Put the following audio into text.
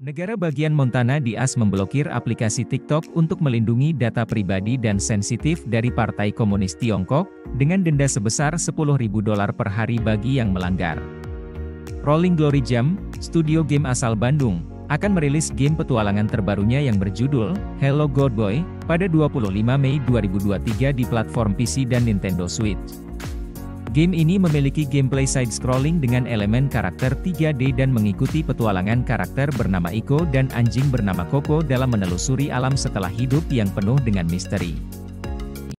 Negara bagian Montana di AS memblokir aplikasi TikTok untuk melindungi data pribadi dan sensitif dari Partai Komunis Tiongkok, dengan denda sebesar 10.000 dolar per hari bagi yang melanggar. Rolling Glory Jam, studio game asal Bandung, akan merilis game petualangan terbarunya yang berjudul Hello God Boy pada 25 Mei 2023 di platform PC dan Nintendo Switch. Game ini memiliki gameplay side-scrolling dengan elemen karakter 3D dan mengikuti petualangan karakter bernama Iko dan anjing bernama Koko dalam menelusuri alam setelah hidup yang penuh dengan misteri.